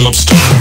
Caleb Stone.